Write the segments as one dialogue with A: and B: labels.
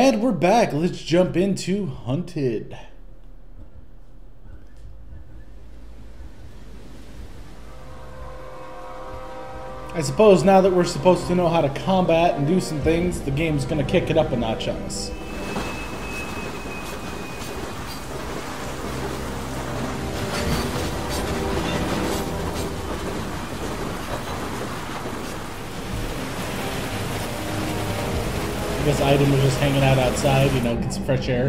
A: And we're back. Let's jump into Hunted. I suppose now that we're supposed to know how to combat and do some things, the game's gonna kick it up a notch on us. Guess Aiden was just hanging out outside, you know, get some fresh air.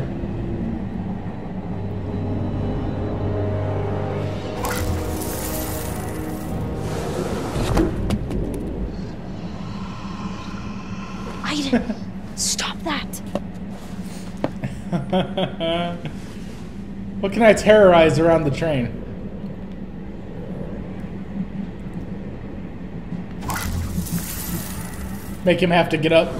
B: Aiden, stop that.
A: What can I terrorize around the train? Make him have to get up.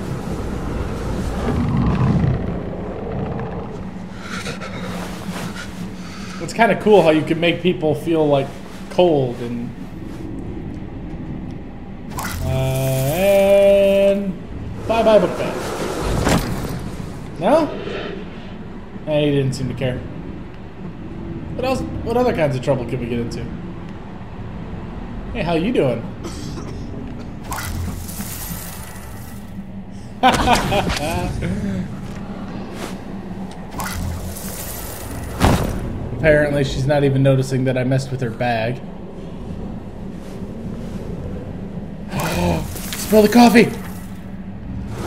A: Kind of cool how you can make people feel like cold and. Uh, and bye bye book bag. No? Eh, he didn't seem to care. What else? What other kinds of trouble can we get into? Hey, how you doing? Apparently, she's not even noticing that I messed with her bag. Spill the coffee!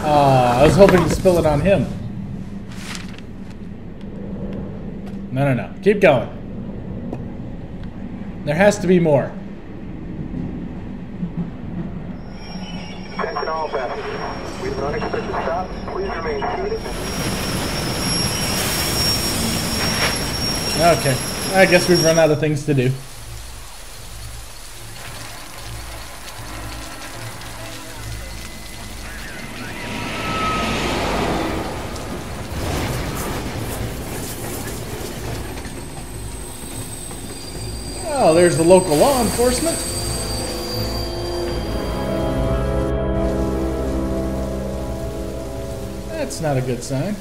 A: Aw, I was hoping to spill it on him. No, no, no. Keep going. There has to be more.
C: Attention all passengers. We have an unexpected stop. Please remain seated.
A: Okay. I guess we've run out of things to do. Oh, there's the local law enforcement. That's not a good sign.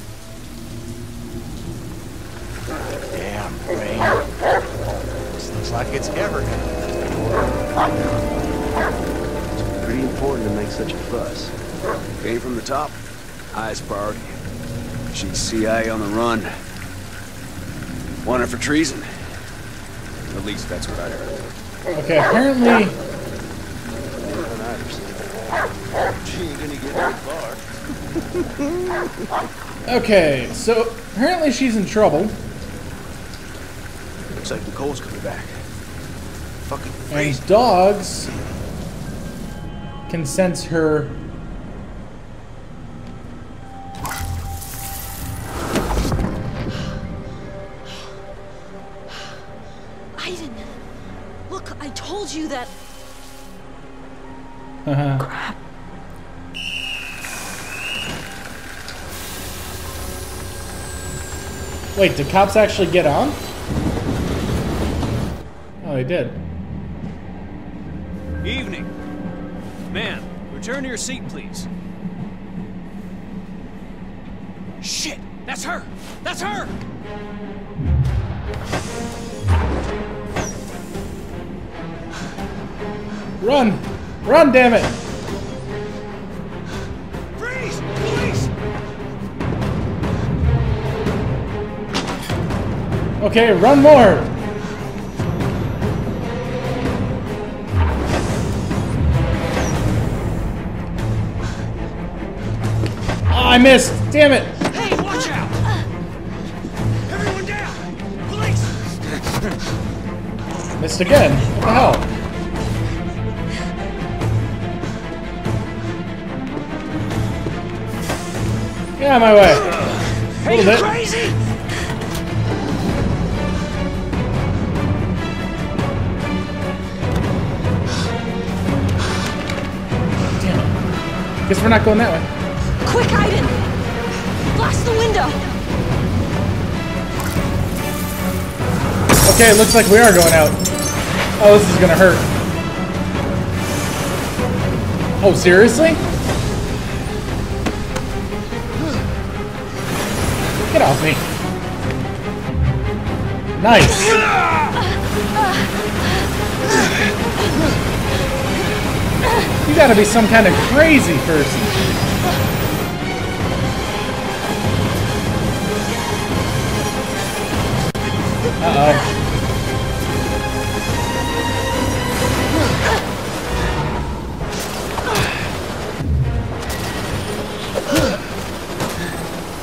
D: Damn, rain. This looks like it's ever gonna.
E: It's Pretty important to make such a fuss.
F: Came from the top. Highest priority. She's CIA on the run. Wanted for treason. At least that's what I heard.
A: Okay, apparently
D: She ain't gonna get very far.
A: Okay, so apparently she's in trouble,
F: Looks like Nicole's coming back. Fucking
A: and
F: crazy.
A: dogs can sense her.
B: Aiden, look, I told you that.
A: Uh-huh. Crap. Wait, did cops actually get on? Oh, they did.
G: Evening. Man, return to your seat, please. Shit! That's her! That's her!
A: Run! Run, damn it!
G: Freeze! Police!
A: Okay, run more! Missed! Damn it!
G: Hey, watch out! Everyone down! Police!
A: Missed again. What the hell? Get out of my way.
G: Hey,
A: Little
G: you
A: bit.
G: crazy?
A: Damn it. Guess we're not going that way.
B: Quick, Aiden! The window!
A: Okay, it looks like we are going out. Oh, this is gonna hurt. Oh, seriously? Get off me. Nice. You gotta be some kind of crazy person.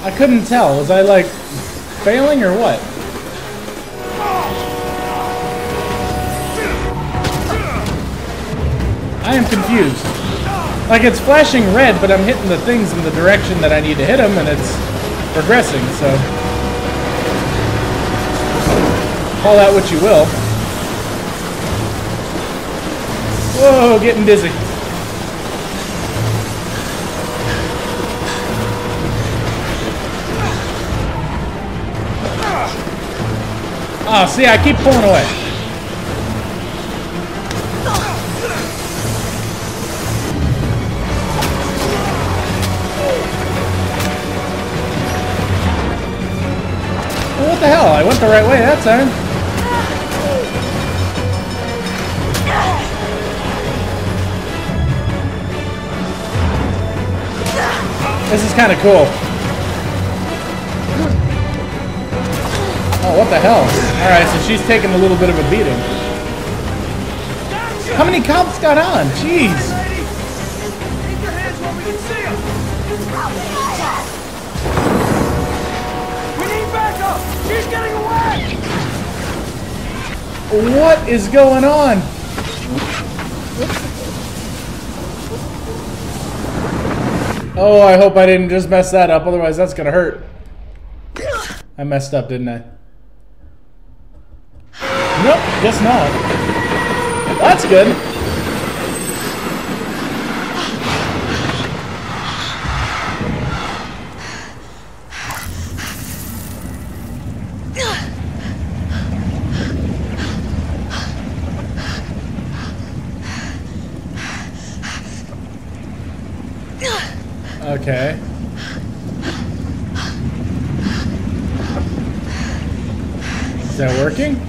A: I couldn't tell. Was I like failing or what? I am confused. Like it's flashing red, but I'm hitting the things in the direction that I need to hit them, and it's progressing. So call that what you will. Whoa, getting dizzy. Oh, see, I keep pulling away. What the hell? I went the right way that time. This is kind of cool. Oh, what the hell? Alright, so she's taking a little bit of a beating. How many cops got on? Jeez.
G: We need backup! She's getting away!
A: What is going on? Oh, I hope I didn't just mess that up, otherwise that's gonna hurt. I messed up, didn't I? Nope, guess not. That's good. Okay. Is that working?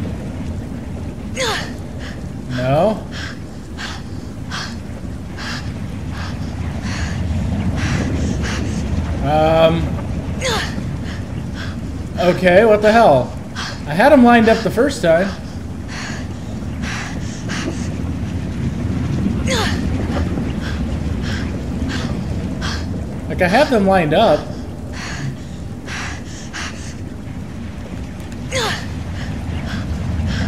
A: No. Um. Okay, what the hell? I had them lined up the first time. Like I have them lined up.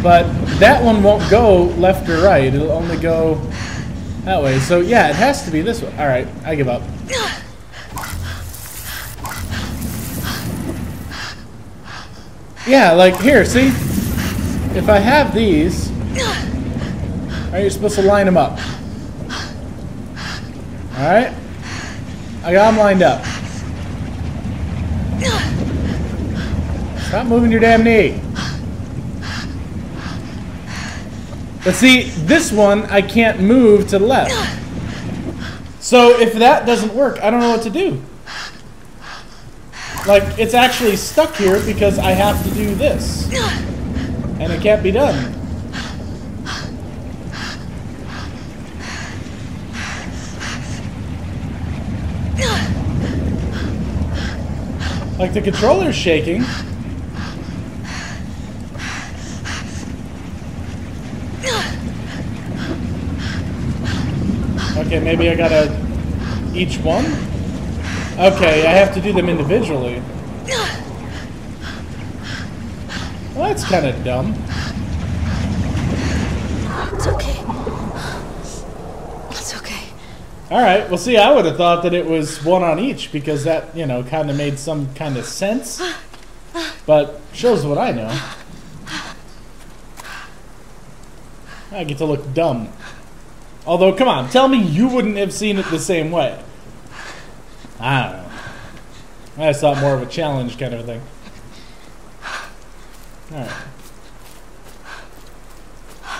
A: But that one won't go left or right. It'll only go that way. So yeah, it has to be this way. All right, I give up. Yeah, like here, see? If I have these, are you supposed to line them up? All right. I got them lined up. Stop moving your damn knee. But see, this one I can't move to the left. So if that doesn't work, I don't know what to do. Like, it's actually stuck here because I have to do this. And it can't be done. Like, the controller's shaking. Okay, maybe I gotta... Each one? Okay, I have to do them individually. Well, that's kind of dumb.
B: It's okay. It's okay.
A: Alright, well see, I would have thought that it was one on each because that, you know, kind of made some kind of sense. But shows what I know. I get to look dumb. Although, come on, tell me you wouldn't have seen it the same way. I don't know. I just thought more of a challenge kind of a thing. Alright.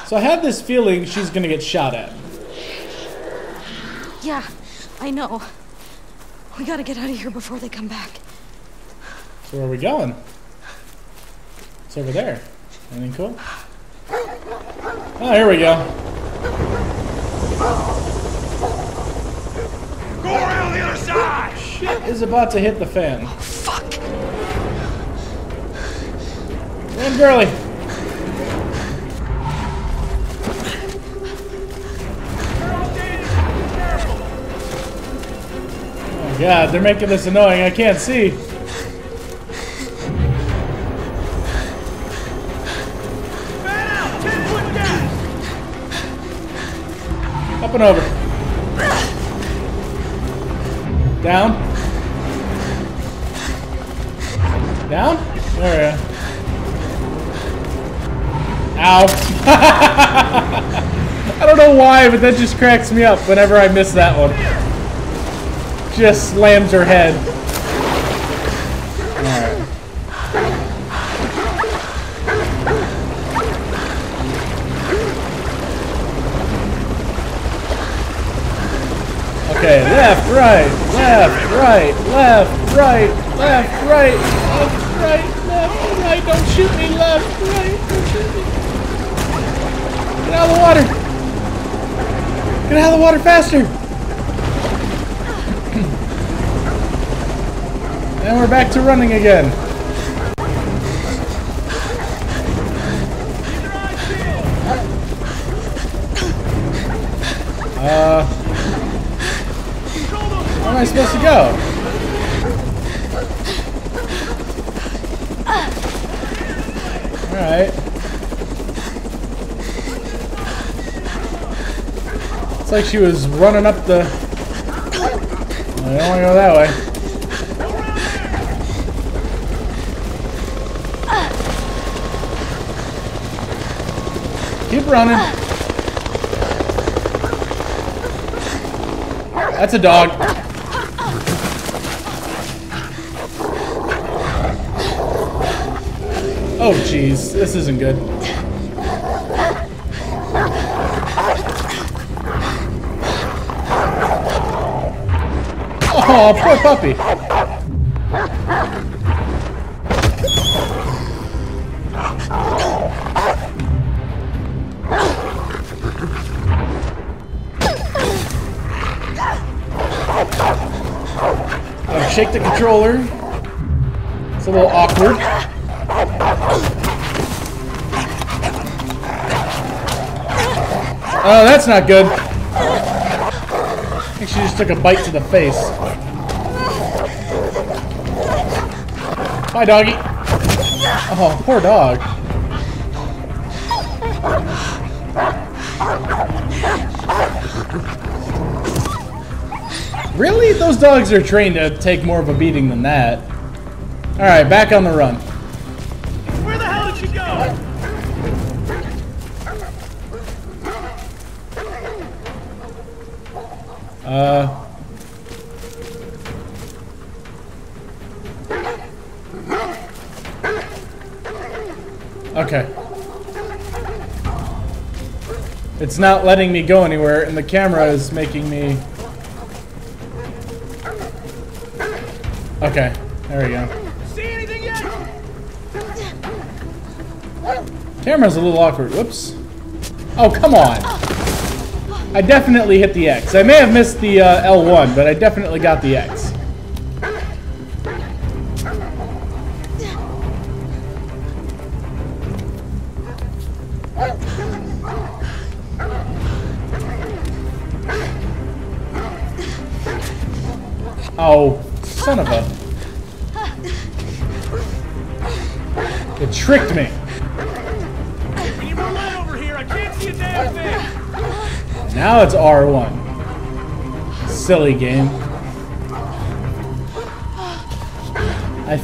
A: So I had this feeling she's gonna get shot at.
B: Yeah, I know. We gotta get out of here before they come back.
A: So where are we going? It's over there. Anything cool? Oh, here we go.
G: Go around the other side!
A: Shit is about to hit the fan.
B: Oh, Fuck!
A: And girly. God, they're making this annoying. I can't see. Up and over. Down. Down? There we go. Ow. I don't know why, but that just cracks me up whenever I miss that one. Just slams her head. Okay, left, right, left, right, left, right, left, right, left, right, left, right. Don't shoot me, left, right, don't shoot me. Get out of the water. Get out of the water faster. And we're back to running again. Uh, where am I supposed to go? Alright. It's like she was running up the... I don't want to go that way. Keep running. That's a dog. Oh jeez, this isn't good. Oh, poor puppy. Shake the controller. It's a little awkward. Oh, that's not good. I think she just took a bite to the face. Bye, doggy. Oh, poor dog. Really? Those dogs are trained to take more of a beating than that. Alright, back on the run.
G: Where the hell did she go?
A: Uh. Okay. It's not letting me go anywhere, and the camera is making me. Okay, there we go.
G: See anything yet?
A: Camera's a little awkward. Whoops. Oh, come on. I definitely hit the X. I may have missed the uh, L1, but I definitely got the X.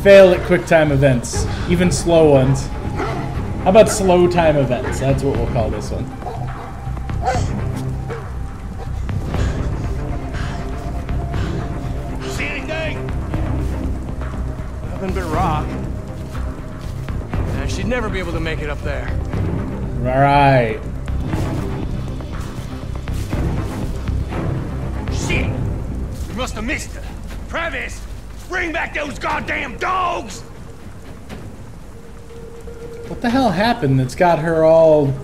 A: fail at quick time events, even slow ones. How about slow time events? That's what we'll call this one.
G: See anything? Nothing but rock. And she'd never be able to make it up there.
A: Alright.
G: Shit! We must have missed her. Travis, bring back those goddamn dogs!
A: What the hell happened that's got her all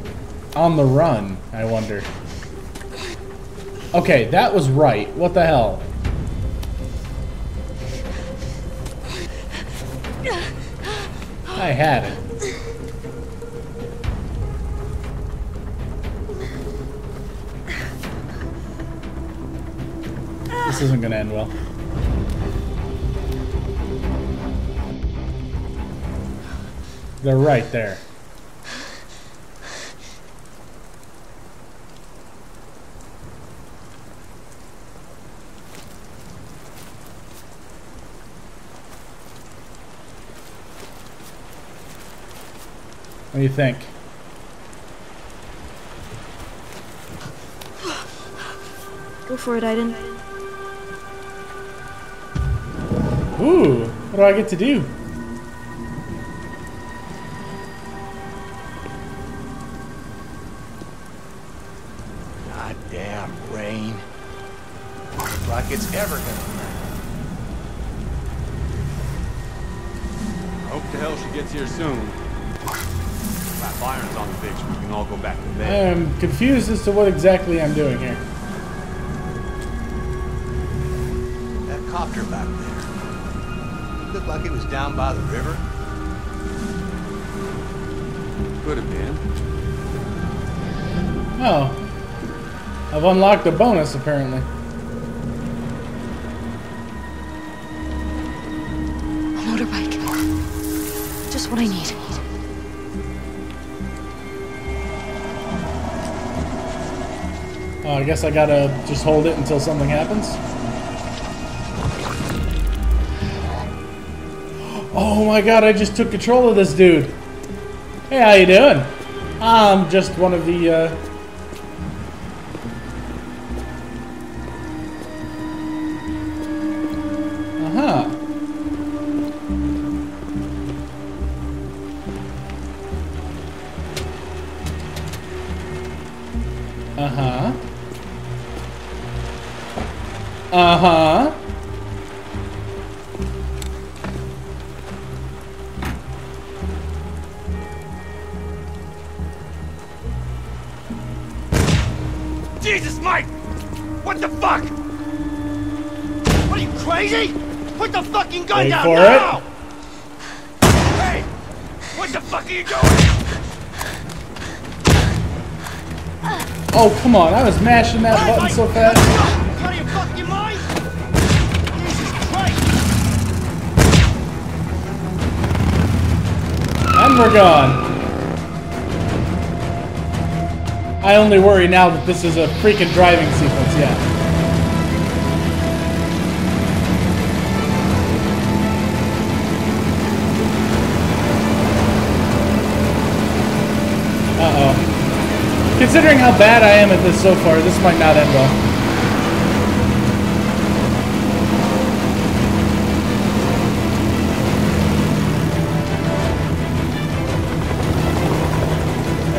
A: on the run, I wonder? Okay, that was right. What the hell? I had it. This isn't gonna end well. They're right there. What do you think?
B: Go for it, Aiden.
A: Ooh, what do I get to do?
G: Here soon. That Byron's on the fix. We can all go back to
A: I am confused as to what exactly I'm doing here.
D: That copter back there. Looked like it was down by the river.
G: Could have been.
A: Oh. I've unlocked a bonus, apparently.
B: What I need.
A: Oh, I guess I gotta just hold it until something happens. Oh my god, I just took control of this dude. Hey, how you doing? I'm just one of the, uh... Uh-huh.
G: Jesus, Mike! What the fuck? What are you crazy? Put the fucking gun
A: Wait
G: down
A: for
G: now! Hey! What the fuck are you doing?
A: Oh, come on. I was mashing that
G: Hey,
A: button
G: Mike,
A: so fast. We're gone. I only worry now that this is a freaking driving sequence, yeah. Uh-oh. Considering how bad I am at this so far, this might not end well.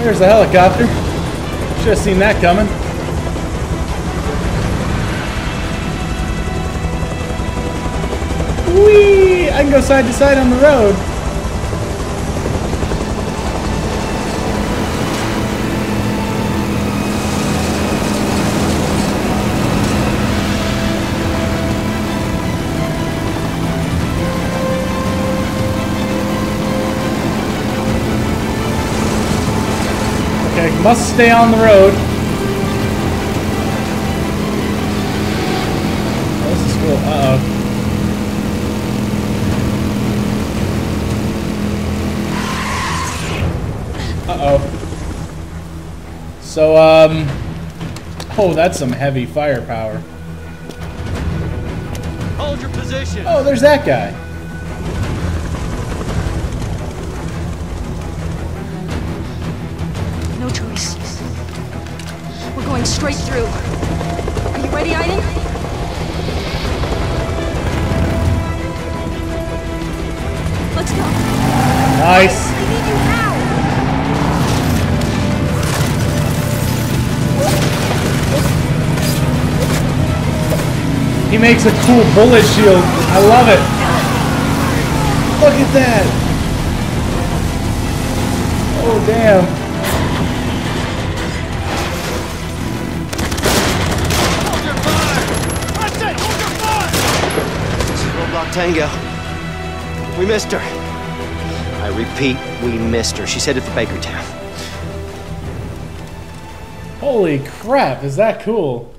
A: There's the helicopter. Should have seen that coming. Whee! I can go side to side on the road. Must stay on the road. Oh, this is cool. Uh-oh. Uh-oh. So, um... Oh, that's some heavy firepower.
G: Hold your position!
A: Oh, there's that guy.
B: Straight through. Are you ready, Aiden? Let's go.
A: Nice.
B: I need you now.
A: He makes a cool bullet shield. I love it. Look at that. Oh, damn.
E: Tango. We missed her. I repeat, we missed her. She's headed for Bakertown.
A: Holy crap, is that cool?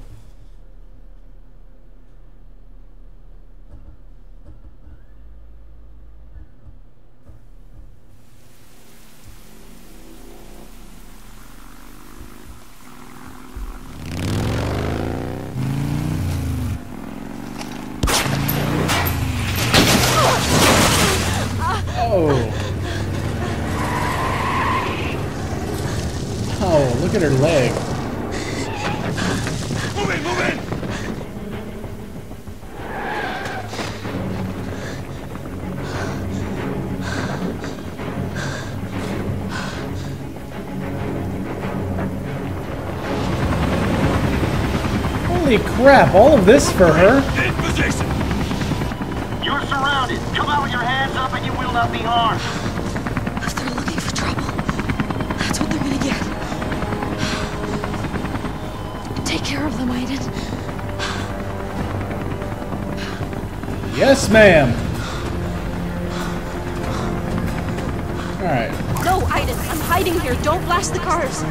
A: Holy crap, all of this for her?
G: In position!
C: You're surrounded. Come out with your hands up and you will not be harmed.
B: If they're looking for trouble, that's what they're gonna get. Take care of them, Aiden.
A: Yes, ma'am. Alright.
B: No, Aiden, I'm hiding here. Don't blast the cars.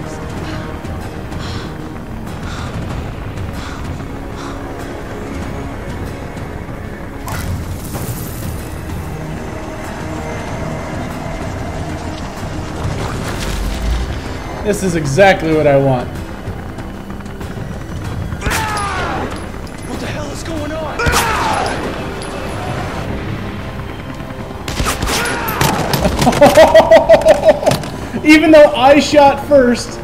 A: This is exactly what I want.
G: What the hell is going on?
A: Even though I shot first.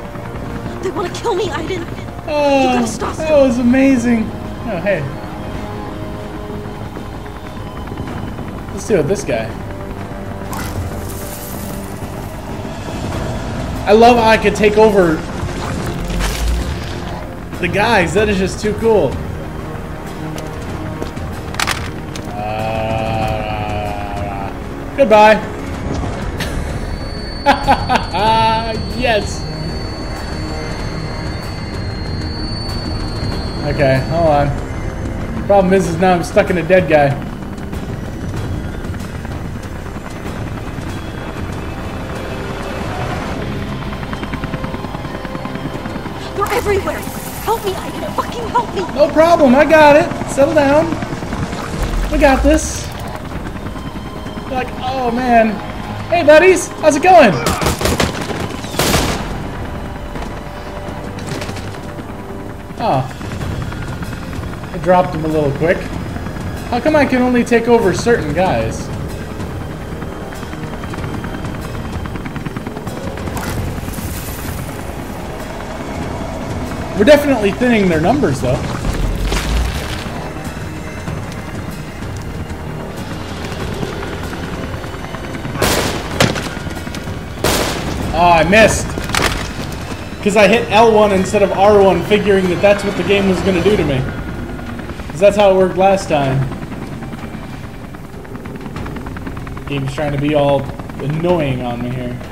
B: They want to kill me, Aiden.
A: Oh,
B: gotta stop
A: that
B: them.
A: was amazing. Oh, hey. Let's see what this guy. I love how I could take over the guys. That is just too cool. Uh, goodbye. yes. Okay, hold on. Problem is, is now I'm stuck in a dead guy.
B: Help me, Aiden. Fucking help me.
A: No problem, I got it. Settle down. We got this. Like, oh man. Hey buddies, how's it going? Oh. I dropped him a little quick. How come I can only take over certain guys? We're definitely thinning their numbers though. Oh, I missed. Because I hit L1 instead of R1, figuring that that's what the game was going to do to me. Because that's how it worked last time. Game's trying to be all annoying on me here.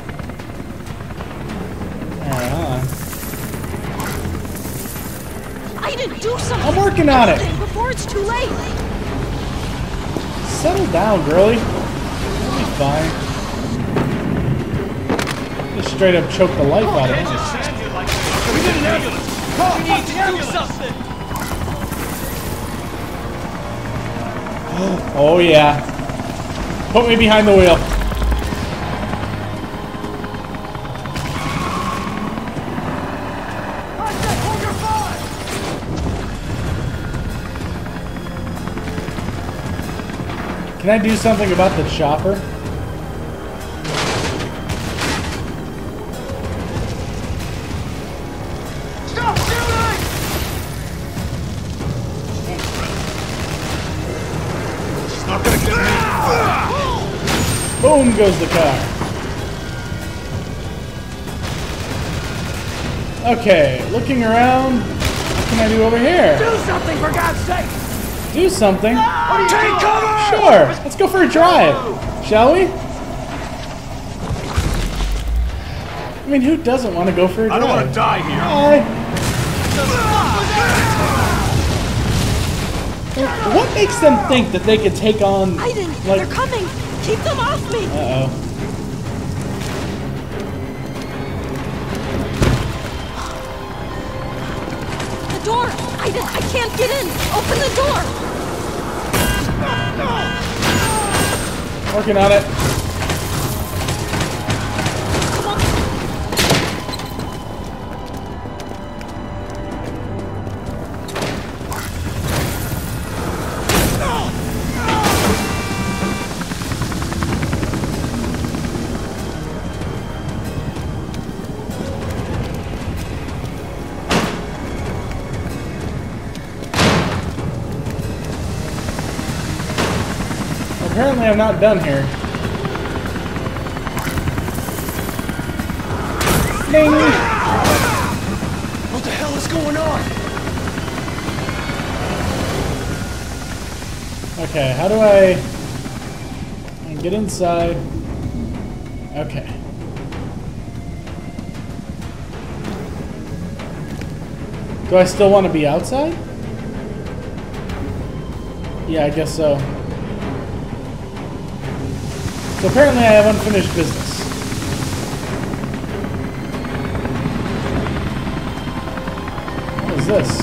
B: Aiden, do something.
A: I'm working on it.
B: Before it's too late.
A: Settle down, girlie. You'll be fine. Just straight up choke the life out of him.
G: We need an ambulance! Call we need to do something!
A: Oh yeah. Put me behind the wheel. Can I do something about the chopper?
G: Stop shooting! She's not gonna get me!
A: Boom goes the car. Okay, looking around. What can I do over here?
G: Do something for God's sake!
A: Do something?
G: Take cover!
A: Sure. Let's go for a drive, shall we? I mean, who doesn't want to go for a drive?
G: I don't want to die here.
A: Hi. What makes them think that they could take on
B: Aiden,
A: like
B: they're coming. Keep them off me.
A: uh oh.
B: The door. Aiden, I can't get in. Open the door.
A: Working on it. I'm not done here. Ding!
G: What the hell is going on?
A: Okay, how do I I get inside? Okay. Do I still want to be outside? Yeah, I guess so. So apparently I have unfinished business. What is this?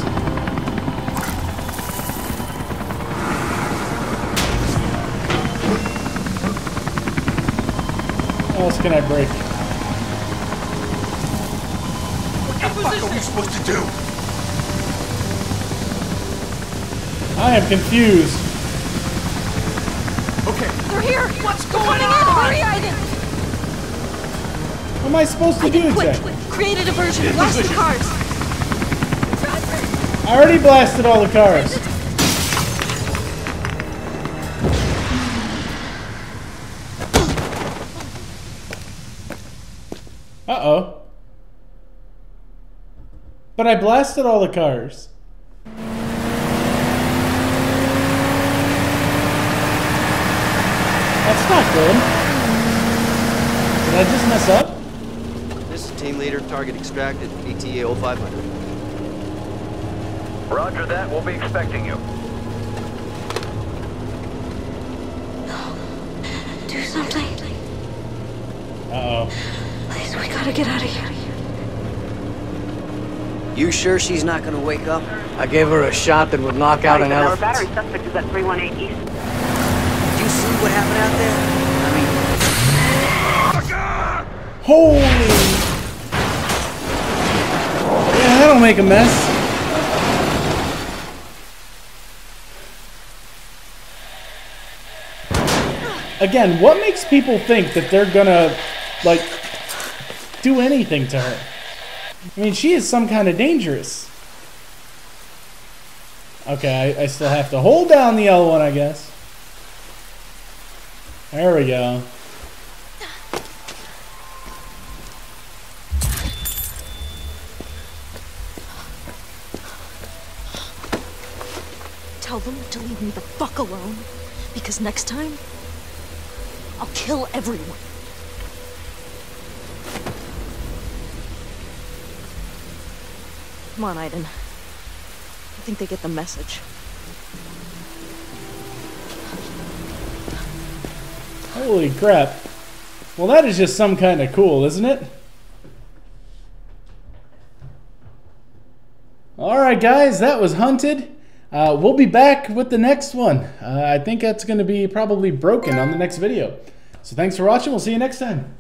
A: What else can I break?
G: What the fuck are we supposed to do?
A: I am confused.
G: Okay,
B: They're here. What's going on? Hurry, Aiden.
A: What am I supposed to do
B: Quick,
A: exactly?
B: create a diversion. Blast the cars.
A: I already blasted all the cars. Uh-oh. But I blasted all the cars. That's not good. Did I just mess up?
E: This is team leader, target extracted, ETA 0500.
C: Roger that. We'll be expecting you.
B: Do something.
A: Uh-oh.
B: Please, we gotta get out of here.
E: You sure she's not gonna wake up?
D: I gave her a shot that would knock out an elephant.
H: Our
D: elephant.
H: battery suspect is at 318 East.
E: What happened out there? I
A: Holy! Yeah, that'll make a mess. Again, what makes people think that they're gonna, like, do anything to her? I mean, she is some kind of dangerous. Okay, I, I still have to hold down the L one, I guess. There we go.
B: Tell them to leave me the fuck alone. Because next time, I'll kill everyone. Come on, Aiden. I think they get the message.
A: Holy crap. Well, that is just some kind of cool, isn't it? Alright, guys, that was Hunted. Uh, we'll be back with the next one. Uh, I think that's going to be probably broken on the next video. So thanks for watching. We'll see you next time.